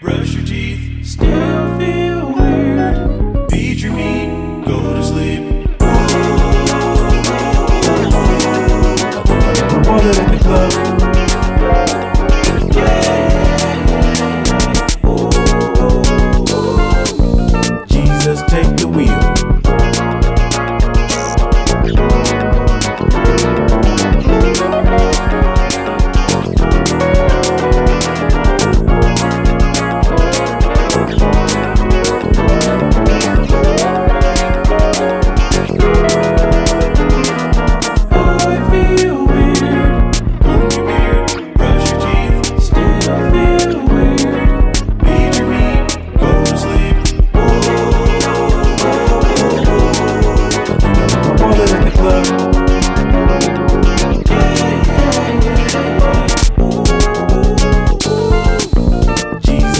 brush your teeth, still feel weird. Beat your meat, go to sleep. I in the club. Yeah. Oh, Jesus, take the wheel.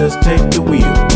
Just take the wheel.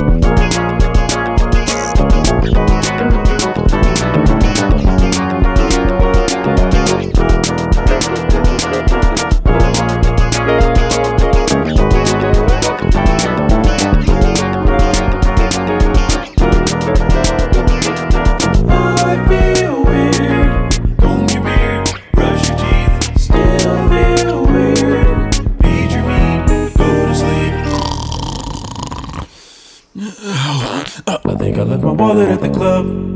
I think I left my wallet at the club.